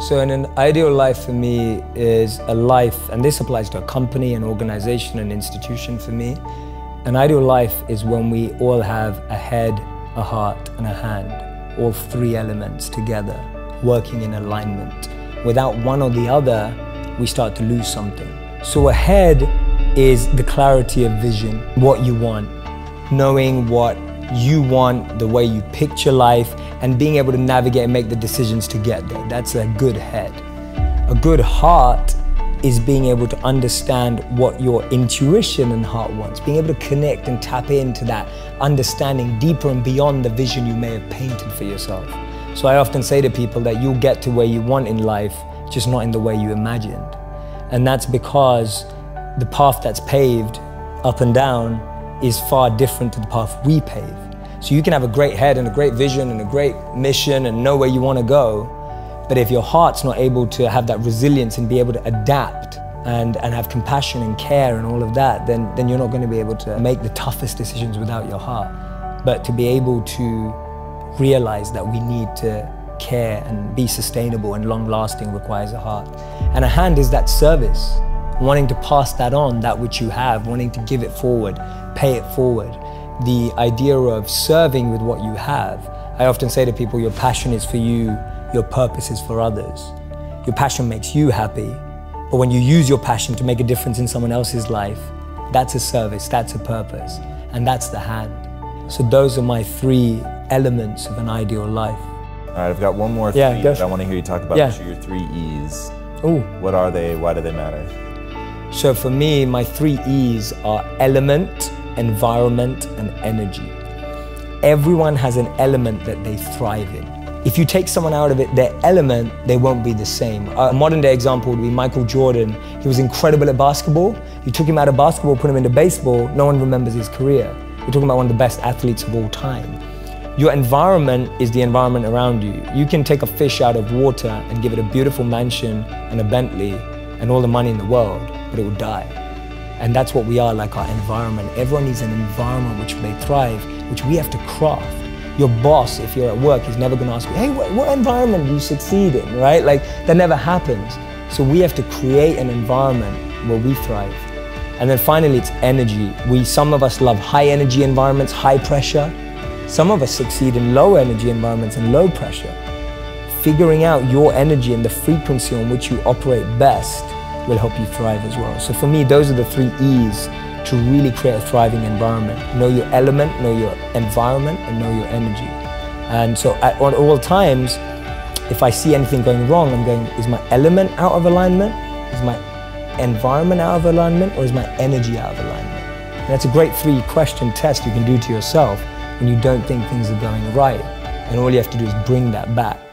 So, an ideal life for me is a life, and this applies to a company, an organization, an institution for me. An ideal life is when we all have a head, a heart, and a hand, all three elements together, working in alignment. Without one or the other, we start to lose something. So, a head is the clarity of vision, what you want, knowing what you want, the way you picture life, and being able to navigate and make the decisions to get there. That's a good head. A good heart is being able to understand what your intuition and heart wants, being able to connect and tap into that understanding deeper and beyond the vision you may have painted for yourself. So I often say to people that you'll get to where you want in life, just not in the way you imagined. And that's because the path that's paved up and down is far different to the path we pave. So you can have a great head and a great vision and a great mission and know where you want to go. But if your heart's not able to have that resilience and be able to adapt and, and have compassion and care and all of that, then, then you're not going to be able to make the toughest decisions without your heart. But to be able to realize that we need to care and be sustainable and long lasting requires a heart. And a hand is that service, wanting to pass that on, that which you have, wanting to give it forward, pay it forward the idea of serving with what you have. I often say to people, your passion is for you, your purpose is for others. Your passion makes you happy, but when you use your passion to make a difference in someone else's life, that's a service, that's a purpose, and that's the hand. So those are my three elements of an ideal life. All right, I've got one more thing yeah, that I want to hear you talk about, yeah. your three E's. Ooh. What are they? Why do they matter? So for me, my three E's are element, environment, and energy. Everyone has an element that they thrive in. If you take someone out of it, their element, they won't be the same. A modern day example would be Michael Jordan. He was incredible at basketball. You took him out of basketball, put him into baseball, no one remembers his career. You're talking about one of the best athletes of all time. Your environment is the environment around you. You can take a fish out of water and give it a beautiful mansion and a Bentley and all the money in the world, but it will die. And that's what we are like our environment. Everyone needs an environment which they thrive, which we have to craft. Your boss, if you're at work, is never going to ask you, hey, what, what environment do you succeed in, right? Like, that never happens. So we have to create an environment where we thrive. And then finally, it's energy. We, some of us love high energy environments, high pressure. Some of us succeed in low energy environments and low pressure. Figuring out your energy and the frequency on which you operate best will help you thrive as well. So for me, those are the three E's to really create a thriving environment. Know your element, know your environment, and know your energy. And so at, all times, if I see anything going wrong, I'm going, is my element out of alignment? Is my environment out of alignment? Or is my energy out of alignment? And that's a great three question test you can do to yourself when you don't think things are going right. And all you have to do is bring that back.